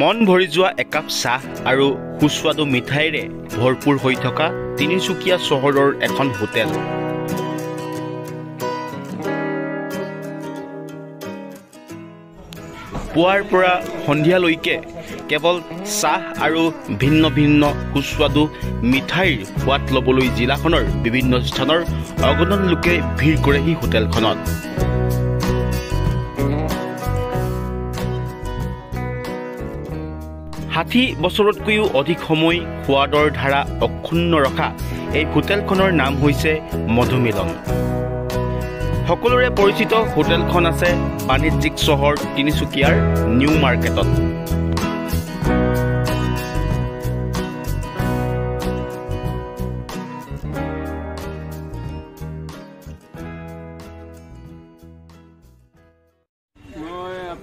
মন ভৰি যোৱা একাপ চাহ আৰু সুস্বাদু মিঠাইৰে ভৰপূৰ হৈ থকা তিনিচুকীয়া চহৰৰ এখন হোটেল। পুৱাৰ পৰা সন্ধিয়ালৈকে কেৱল চাহ আৰু ভিন্ন ভিন্ন সুস্বাদু মিঠাইৰ সোৱাদ ল'বলৈ জিলাখনৰ বিভিন্ন স্থানৰ অগণন লোকে ভিৰ কৰেহি হোটেলখনত। ষাঠি বছৰতকৈও অধিক সময় সোৱাদৰ ধাৰা অক্ষুণ্ণ ৰখা এই হোটেলখনৰ নাম হৈছে মধুমিলন। সকলোৰে পৰিচিত হোটেলখন আছে বাণিজ্যিক চহৰ তিনিচুকীয়াৰ নিউ মাৰ্কেটত।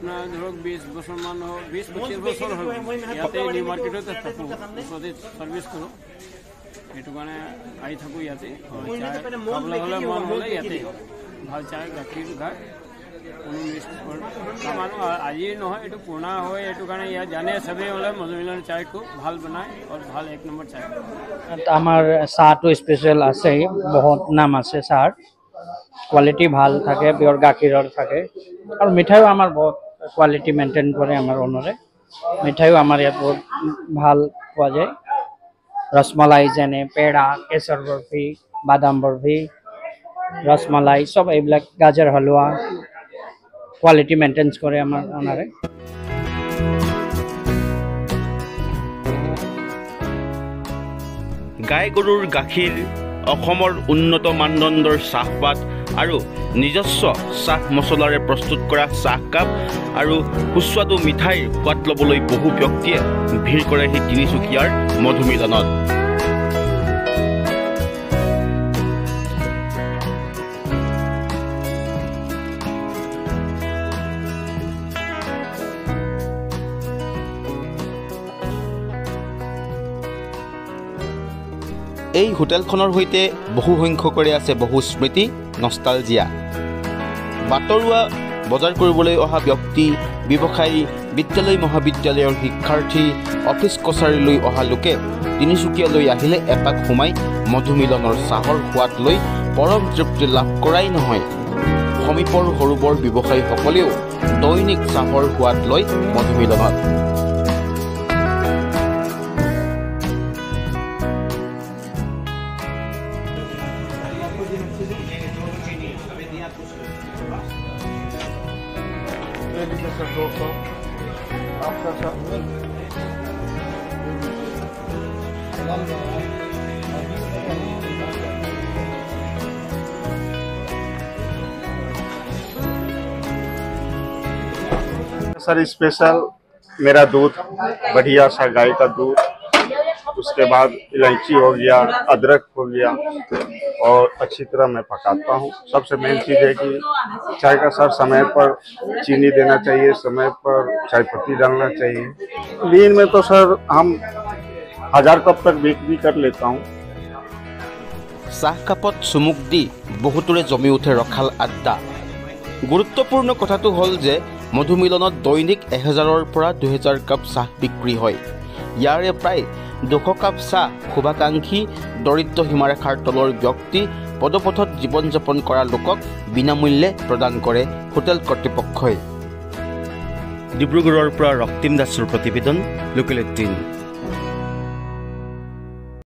আপোনাৰ ধৰক বিছ বছৰমান হ'ল বিছ পঁচিছ বছৰ হ'ল ইয়াতে নিউ মাৰ্কেটতে থাকোঁ ওচৰতে ছাৰ্ভিচ কৰোঁ সেইটো কাৰণে আহি থাকোঁ ইয়াতে চাহ খাবলৈ হ'লে। মন হ'লে ইয়াতে ভাল চাহ গাখীৰ খায় কোনো মিক্স মানুহ আজি নহয় এইটো পুৰণা হয় এইটো কাৰণে ইয়াত জানে চবেই হ'লে মধুমিলন চাহটো ভাল বনায় আৰু ভাল এক নম্বৰ চাহ আমাৰ চাহটো স্পেচিয়েল আছে বহুত নাম আছে চাহৰ কোৱালিটি ভাল থাকে পিয়ৰ গাখীৰৰ থাকে আৰু মিঠাইও আমাৰ বহুত কোয়ালিটি মেনটেন করে আমার অনরে মিঠাইও আমার ইয়াত বহুত ভালো পোৱা যায়। রসমালাই যেনে পেড়া কেশর বরফি বাদাম বরফি রসমালাই সব এইবিলাক গাজর হালুয়া কোয়ালিটি মেনটেন্স করে আমার ওনারে গাই গরুর গাখীৰ, অসমৰ উন্নত মানদণ্ডৰ চাহপাত আৰু নিজস্ব চাহ মছলাৰে প্ৰস্তুত কৰা চাহকাপ আৰু সুস্বাদু মিঠাইৰ সোৱাদ ল'বলৈ বহু ব্যক্তিয়ে ভিৰ কৰেহি তিনিচুকীয়াৰ মধুমিলনত। এই হোটেলখনৰ সৈতে বহু সংখ্যকৰে আছে বহু স্মৃতি নষ্টালজিয়া। বাটৰুৱা বজাৰ কৰিবলৈ অহা ব্যক্তি ব্যৱসায়ী বিদ্যালয় মহাবিদ্যালয়ৰ শিক্ষাৰ্থী অফিচ কছাৰীলৈ অহা লোকে তিনিচুকীয়ালৈ আহিলে এপাক সোমাই মধুমিলনৰ চাহৰ সোৱাদ লৈ পৰম তৃপ্তি লাভ কৰাই নহয়। সমীপৰ সৰু বৰ ব্যৱসায়ীসকলেও দৈনিক চাহৰ সোৱাদ লয় মধুমিলনত। सर स्पेशल मेरा दूध बढ़िया सा गाय का दूध। उसके बाद इलायची हो गया अदरक हो गया और अच्छी तरह मैं पकाता हूँ सबसे मेन चीज़ है कि चाय का सर समय पर चीनी देना चाहिए समय पर चाय पत्ती डालना चाहिए दिन में तो सर हम हजार कप तक बिक्री कर लेता हूँ চাহকাপত চুমুক দি বহুতোৰে জমি উঠে ৰখাল আড্ডা গুৰুত্বপূৰ্ণ কথাটো হ'ল যে মধুমিলনত দৈনিক এহেজাৰৰ পৰা দুহেজাৰ কাপ চাহ বিক্ৰী হয় ইয়াৰে প্ৰায় দুশ কাপ চাহ শুভাকাংক্ষী দৰিদ্ৰ সীমাৰেখাৰ তলৰ ব্যক্তি পদপথত জীৱন যাপন কৰা লোকক বিনামূল্যে প্ৰদান কৰে হোটেল কৰ্তৃপক্ষই। ডিব্ৰুগড়ৰ পৰা ৰক্তিম দাসৰ প্ৰতিবেদন লোকেল এইটিন